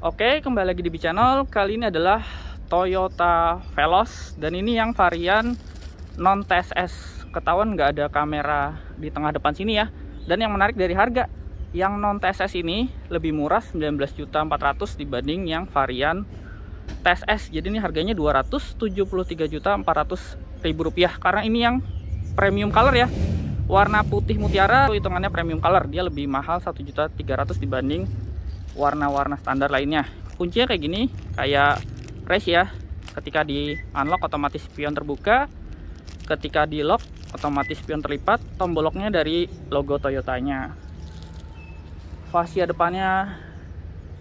Oke, kembali lagi di B Channel. Kali ini adalah Toyota Veloz dan ini yang varian non TSS. Ketahuan nggak ada kamera di tengah depan sini ya. Dan yang menarik dari harga, yang non TSS ini lebih murah 19.400 dibanding yang varian TSS. Jadi ini harganya 273.400.000 rupiah karena ini yang premium color ya. Warna putih mutiara hitungannya premium color, dia lebih mahal 1.300 dibanding warna-warna standar lainnya. Kuncinya kayak gini, kayak race ya. Ketika di unlock otomatis spion terbuka, ketika di lock otomatis spion terlipat, tombol locknya dari logo Toyotanya. Fascia depannya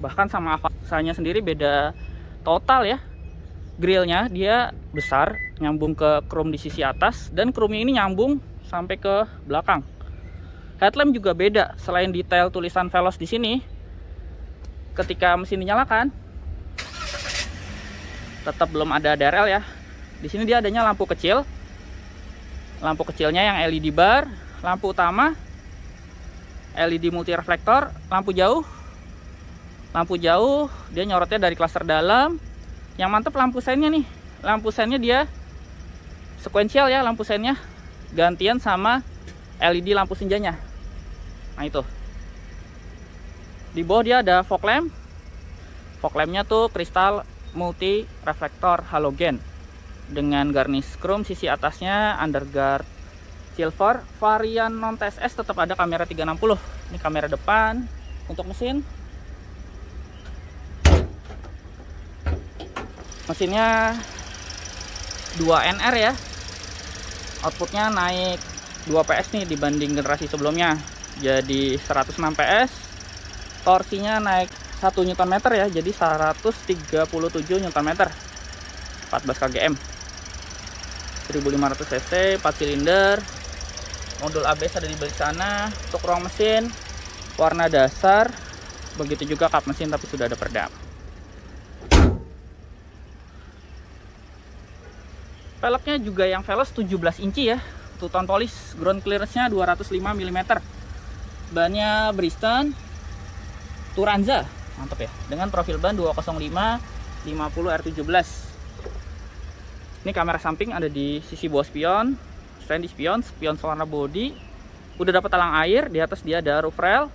bahkan sama Avanza-nya sendiri beda total ya. Grillnya dia besar, nyambung ke chrome di sisi atas dan chrome ini nyambung sampai ke belakang. Headlamp juga beda, selain detail tulisan Veloz di sini, ketika mesin dinyalakan, tetap belum ada DRL ya. Di sini dia adanya lampu kecil, lampu kecilnya yang LED bar, lampu utama, LED multi reflektor, lampu jauh, lampu jauh dia nyorotnya dari klaster dalam. Yang mantep lampu seinnya nih, lampu seinnya dia sekuensial ya lampu seinnya gantian sama LED lampu senjanya. Nah itu. Di bawah dia ada fog lamp fog lampnya tuh kristal multi reflektor halogen. Dengan garnish chrome sisi atasnya underguard silver varian non TSS tetap ada kamera 360 ini kamera depan untuk mesin. Mesinnya 2 NR ya. Outputnya naik 2 PS nih dibanding generasi sebelumnya. Jadi 106 PS torsinya naik 1 Nm ya jadi 137 Nm 14 kgm 1500 cc 4 silinder modul ABS ada di balik sana untuk ruang mesin warna dasar begitu juga kap mesin tapi sudah ada peredam Peleknya juga yang Veloz 17 inci ya. Tuton polis, ground clearance-nya 205 mm. Bannya Bristol Turanza, mantap ya. Dengan profil ban 205 50 R17. Ini kamera samping ada di sisi bawah spion. Selain di spion, spion warna body. Udah dapat talang air, di atas dia ada roof rail.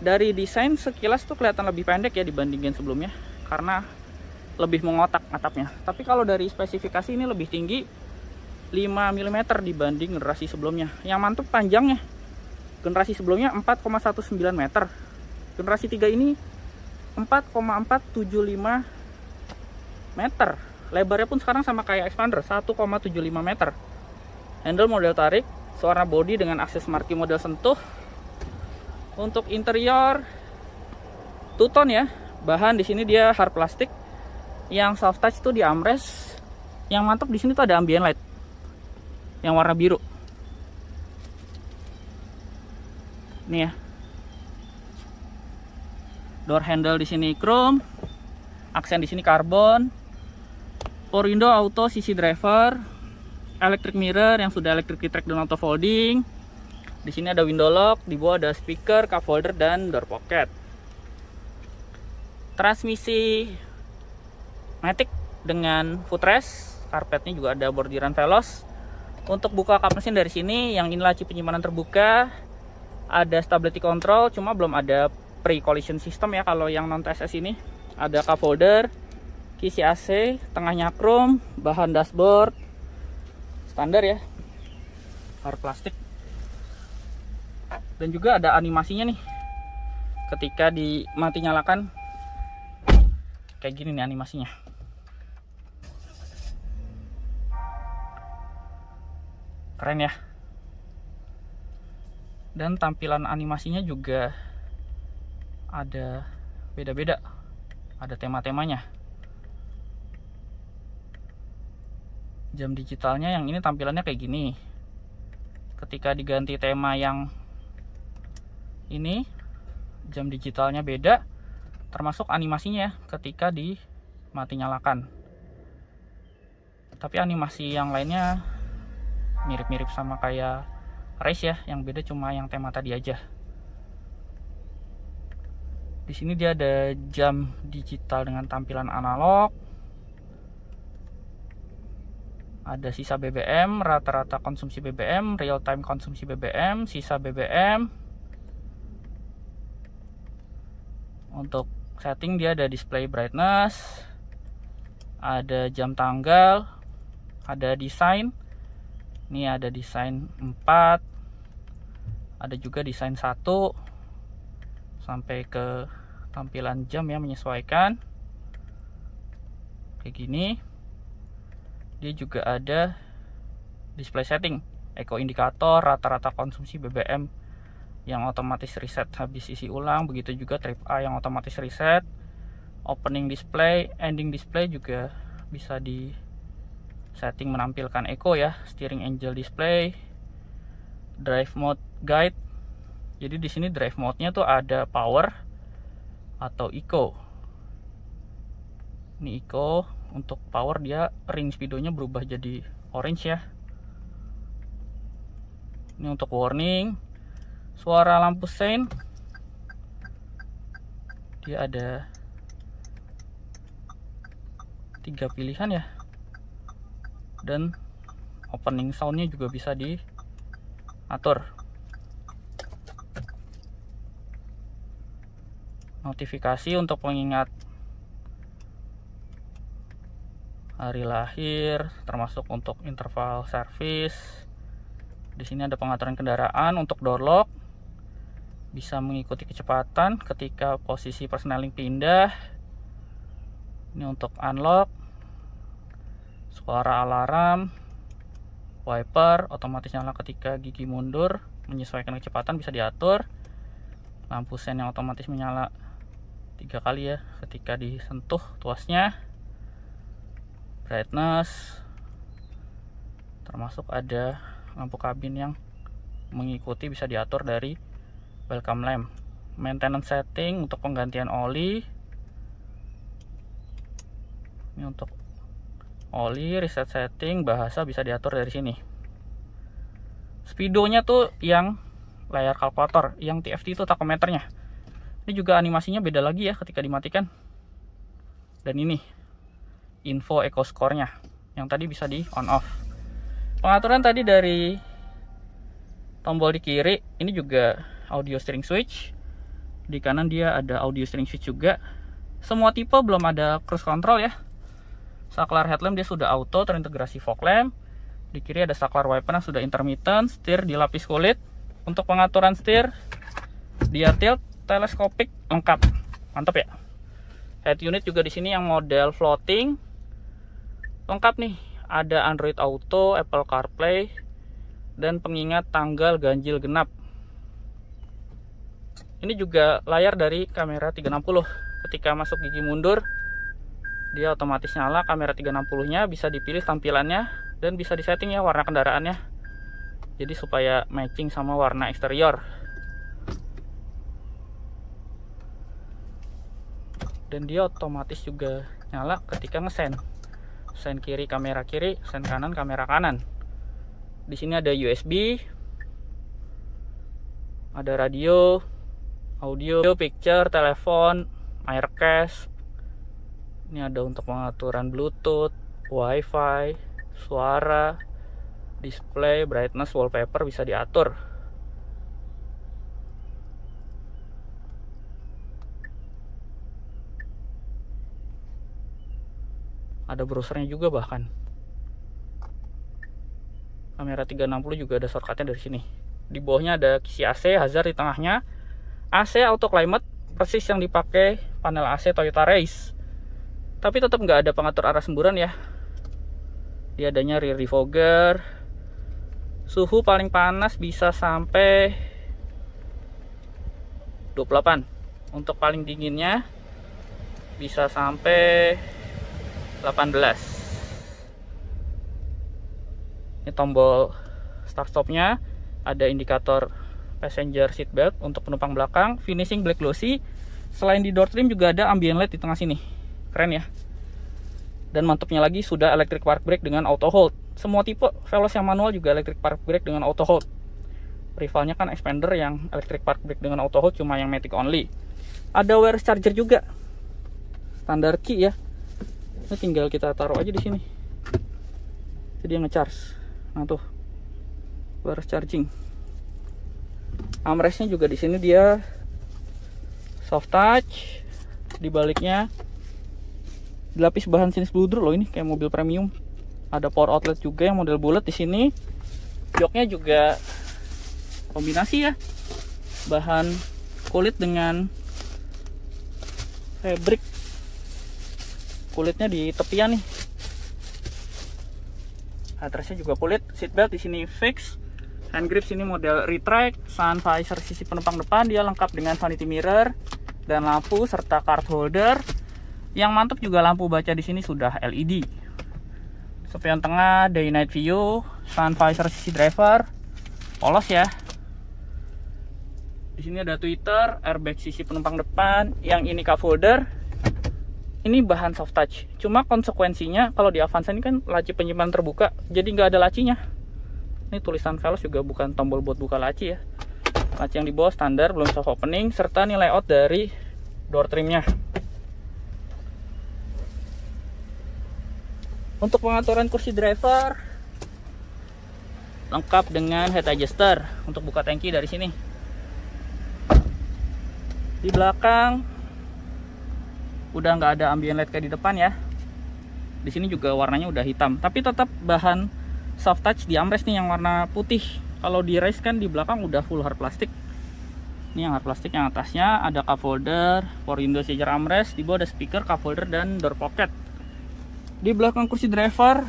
Dari desain sekilas tuh kelihatan lebih pendek ya dibandingin sebelumnya. Karena lebih mengotak atapnya. Tapi kalau dari spesifikasi ini lebih tinggi 5 mm dibanding generasi sebelumnya. Yang mantap panjangnya. Generasi sebelumnya 4,19 meter. Generasi 3 ini 4,475 meter. Lebarnya pun sekarang sama kayak Expander, 1,75 meter. Handle model tarik, suara body dengan akses marki model sentuh. Untuk interior tuton ya. Bahan di sini dia hard plastik yang soft touch itu di armrest yang mantap di sini tuh ada ambient light yang warna biru ini ya door handle di sini chrome aksen di sini karbon power window auto sisi driver electric mirror yang sudah electric track dan auto folding. Di sini ada window lock di bawah ada speaker cup holder dan door pocket. Transmisi Matic dengan footrest karpetnya juga ada bordiran veloz untuk buka kap mesin dari sini yang ini laci penyimpanan terbuka. Ada stability control cuma belum ada pre collision system ya. Kalau yang non TSS ini ada cup holder kisi AC tengahnya chrome bahan dashboard standar ya hard plastik. Dan juga ada animasinya nih. Ketika di mati nyalakan kayak gini nih animasinya. Keren ya. Dan tampilan animasinya juga ada beda-beda ada tema-temanya. Jam digitalnya yang ini tampilannya kayak gini. Ketika diganti tema yang ini jam digitalnya beda termasuk animasinya ya ketika di mati nyalakan. Tapi animasi yang lainnya mirip-mirip sama kayak race ya yang beda cuma yang tema tadi aja di sini dia ada jam digital dengan tampilan analog ada sisa BBM, rata-rata konsumsi BBM, real time konsumsi BBM, sisa BBM. Untuk setting dia ada display brightness, ada jam tanggal, ada desain. Ini ada desain 4. Ada juga desain 1 sampai ke tampilan jam ya menyesuaikan. Kayak gini. Dia juga ada display setting. Eco indikator rata-rata konsumsi BBM yang otomatis reset habis isi ulang begitu juga trip A yang otomatis reset opening display ending display juga bisa di setting menampilkan eco ya. Steering angel display. Drive mode guide jadi di sini drive mode-nya tuh ada power atau eco. Ini eco untuk power dia ring speedonya berubah jadi orange ya. Ini untuk warning suara lampu sein dia ada tiga pilihan ya. Dan opening soundnya juga bisa diatur notifikasi untuk pengingat hari lahir, termasuk untuk interval service. Di sini ada pengaturan kendaraan untuk door lock. Bisa mengikuti kecepatan ketika posisi persneling pindah. Ini untuk unlock. Suara alarm, wiper otomatis nyala ketika gigi mundur, menyesuaikan kecepatan bisa diatur. Lampu sen yang otomatis menyala tiga kali ya ketika disentuh tuasnya. Brightness. Termasuk ada lampu kabin yang mengikuti bisa diatur dari welcome lamp. Maintenance setting untuk penggantian oli. Ini untuk oli reset setting bahasa bisa diatur dari sini. Speedonya tuh yang layar kalkulator yang TFT itu takometernya ini juga animasinya beda lagi ya ketika dimatikan dan ini info eco score-nya yang tadi bisa di on off. Pengaturan tadi dari tombol di kiri ini juga audio steering switch. Di kanan dia ada audio steering switch juga. Semua tipe belum ada cruise control ya. Saklar headlamp dia sudah auto terintegrasi fog lamp. Di kiri ada saklar wiper yang sudah intermittent, setir dilapis kulit. Untuk pengaturan setir, dia tilt teleskopik lengkap. Mantap ya. Head unit juga di sini yang model floating. Lengkap nih. Ada Android Auto, Apple CarPlay dan pengingat tanggal ganjil genap. Ini juga layar dari kamera 360 ketika masuk gigi mundur dia otomatis nyala kamera 360 nya bisa dipilih tampilannya dan bisa disetting ya warna kendaraannya. Jadi supaya matching sama warna eksterior dan dia otomatis juga nyala ketika ngesen sen kiri kamera kiri sen kanan kamera kanan. Di sini ada USB ada radio audio picture telepon air case ini ada untuk pengaturan bluetooth wifi suara display brightness wallpaper bisa diatur ada browsernya juga bahkan. Kamera 360 juga ada shortcutnya dari sini. Di bawahnya ada kisi AC hazard di tengahnya AC auto climate persis yang dipakai panel AC Toyota Race. Tapi tetap nggak ada pengatur arah semburan ya. Dia adanya rear defogger. Suhu paling panas bisa sampai 28 untuk paling dinginnya bisa sampai 18 ini tombol start stopnya. Ada indikator passenger seat belt untuk penumpang belakang finishing black glossy. Selain di door trim juga ada ambient light di tengah sini. Keren ya. Dan mantapnya lagi sudah electric park brake dengan auto hold. Semua tipe Veloz yang manual juga electric park brake dengan auto hold. Rivalnya kan expander yang electric park brake dengan auto hold cuma yang matic only. Ada wireless charger juga. Standar key ya ini tinggal kita taruh aja di sini. Jadi dia ngecharge. Nah tuh. Wireless charging. Armrestnya juga di sini dia soft touch. Di baliknya dilapis bahan sinis bludru loh ini kayak mobil premium. Ada power outlet juga yang model bulat di sini. Joknya juga kombinasi ya. Bahan kulit dengan fabric kulitnya di tepian nih atrasnya juga kulit seatbelt di sini fix hand grip sini model retract sun visor sisi penumpang depan dia lengkap dengan vanity mirror dan lampu serta card holder. Yang mantap juga lampu baca di sini sudah LED. Spion tengah, day night view, sun visor sisi driver, polos ya. Di sini ada Twitter, airbag sisi penumpang depan, yang ini cup holder. Ini bahan soft touch. Cuma konsekuensinya kalau di Avanza ini kan laci penyimpanan terbuka, jadi nggak ada lacinya. Ini tulisan Veloz juga bukan tombol buat buka laci ya laci yang di bawah standar belum soft opening serta nih layout dari door trimnya untuk pengaturan kursi driver lengkap dengan head adjuster untuk buka tangki dari sini di belakang udah nggak ada ambient light kayak di depan ya. Di sini juga warnanya udah hitam tapi tetap bahan soft touch di armrest nih yang warna putih. Kalau di race kan di belakang udah full hard plastik. Ini yang hard plastik yang atasnya ada cup holder for window charger armrest di bawah ada speaker cup holder dan door pocket. Di belakang kursi driver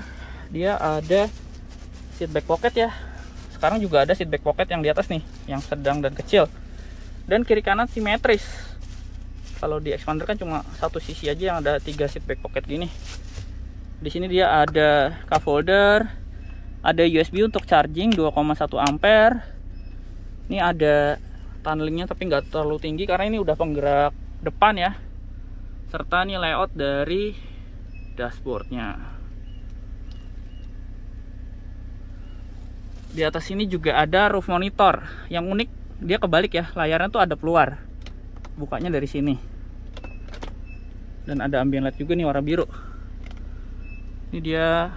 dia ada seat back pocket ya. Sekarang juga ada seat back pocket yang di atas nih yang sedang dan kecil. Dan kiri kanan simetris kalau di expander kan cuma satu sisi aja yang ada tiga seat back pocket gini. Di sini dia ada cup holder ada USB untuk charging 2,1 ampere. Ini ada tunnelingnya tapi nggak terlalu tinggi karena ini udah penggerak depan ya. Serta ini layout dari dashboardnya. Di atas ini juga ada roof monitor. Yang unik dia kebalik ya layarnya tuh ada keluar bukanya dari sini. Dan ada ambient light juga nih warna biru. Ini dia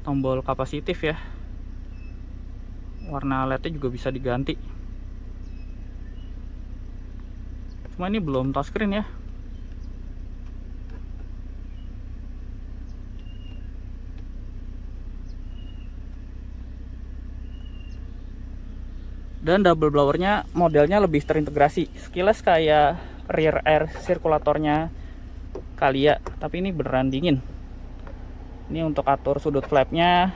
tombol kapasitif ya. Warna lednya juga bisa diganti. Cuma ini belum touchscreen ya dan double blowernya modelnya lebih terintegrasi. Sekilas kayak rear air sirkulatornya Kalia tapi ini beneran dingin. Ini untuk atur sudut flapnya.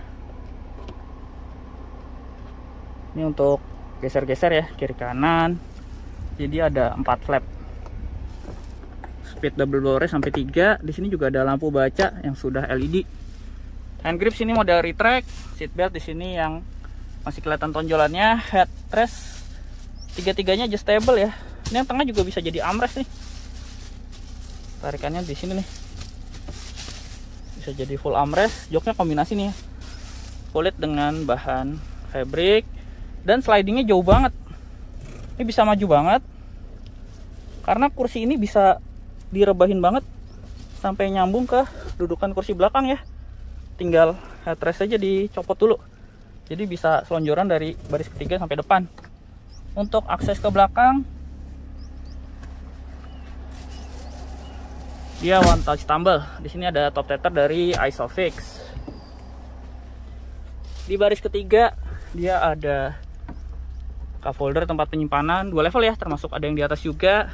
Ini untuk geser-geser ya kiri kanan. Jadi ada 4 flap. Speed double blower sampai 3 di sini juga ada lampu baca yang sudah LED hand grip sini model retract seat belt di sini yang masih kelihatan tonjolannya headrest tiga-tiganya adjustable ya. Ini yang tengah juga bisa jadi armrest nih. Tarikannya di sini nih. Bisa jadi full armrest. Joknya kombinasi nih ya. Kulit dengan bahan fabric. Dan slidingnya jauh banget. Ini bisa maju banget. Karena kursi ini bisa direbahin banget. Sampai nyambung ke dudukan kursi belakang ya. Tinggal headrest aja dicopot dulu jadi bisa selonjoran dari baris ketiga sampai depan. Untuk akses ke belakang dia one touch tumble. Di sini ada top tether dari Isofix. Di baris ketiga dia ada cup holder tempat penyimpanan. Dua level ya termasuk ada yang di atas juga.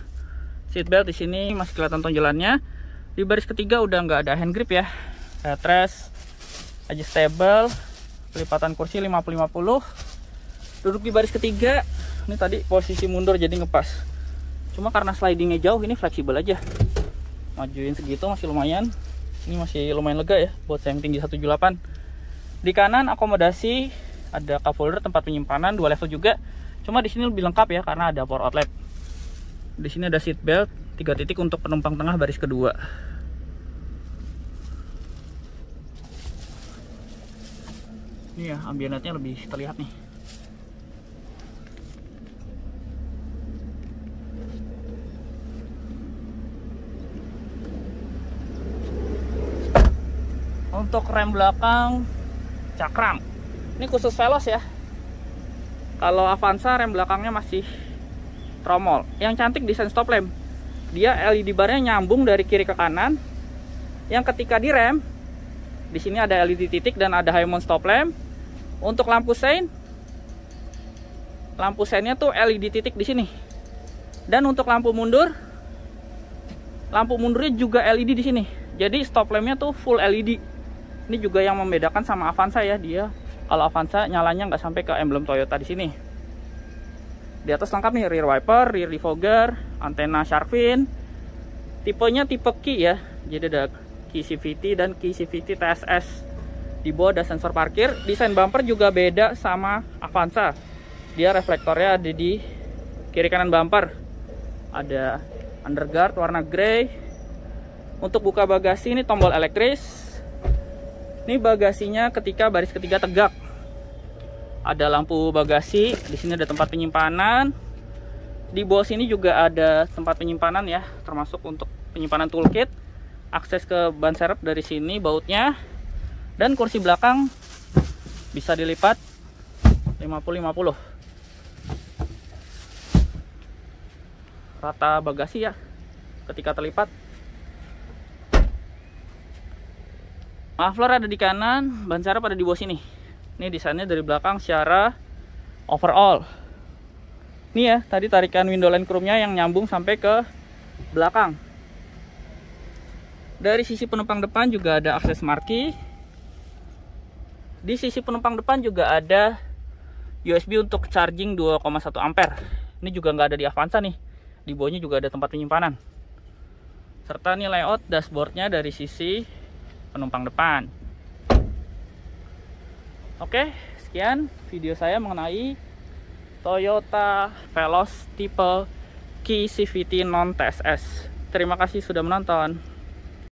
Seat belt di sini masih kelihatan tonjolannya. Di baris ketiga udah nggak ada hand grip ya. Headrest adjustable pelipatan kursi 50-50 duduk di baris ketiga. Ini tadi posisi mundur jadi ngepas. Cuma karena slidingnya jauh ini fleksibel aja. Majuin segitu masih lumayan. Ini masih lumayan lega ya buat saya yang tinggi 178 di kanan akomodasi ada cup holder tempat penyimpanan dua level juga. Cuma di sini lebih lengkap ya karena ada power outlet. Di sini ada seat belt tiga titik untuk penumpang tengah baris kedua Ini ya, ambiennya lebih terlihat nih. Untuk rem belakang cakram. Ini khusus Veloz ya. Kalau Avanza rem belakangnya masih tromol. Yang cantik desain stop lamp. Dia LED barnya nyambung dari kiri ke kanan. Yang ketika direm di sini ada LED titik dan ada mount stop lamp. Untuk lampu sein lampu seinnya tuh LED titik di sini. Dan untuk lampu mundur lampu mundurnya juga LED di sini. Jadi stop lampnya tuh full LED. Ini juga yang membedakan sama Avanza ya, dia kalau Avanza nyalanya nggak sampai ke emblem Toyota di sini. Di atas lengkap nih rear wiper, rear defogger, antena shark fin. Tipenya tipe key ya. Jadi ada key CVT dan key CVT TSS. Di bawah ada sensor parkir. Desain bumper juga beda sama Avanza. Dia reflektornya ada di kiri kanan bumper. Ada underguard warna grey. Untuk buka bagasi ini tombol elektris ini bagasinya ketika baris ketiga tegak. Ada lampu bagasi, di sini ada tempat penyimpanan. Di bawah sini juga ada tempat penyimpanan ya, termasuk untuk penyimpanan toolkit. Akses ke ban serep dari sini bautnya. Dan kursi belakang bisa dilipat 50-50. Rata bagasi ya ketika terlipat. Muffler ada di kanan ban serep ada di bawah sini. Ini desainnya dari belakang secara overall. Ini ya tadi tarikan window line chrome-nya yang nyambung sampai ke belakang. Dari sisi penumpang depan juga ada akses marki di sisi penumpang depan juga ada USB untuk charging 2,1 ampere ini juga nggak ada di Avanza nih di bawahnya juga ada tempat penyimpanan serta nih layout dashboardnya dari sisi penumpang depan. Oke, sekian video saya mengenai Toyota Veloz tipe Key CVT non TSS. Terima kasih sudah menonton.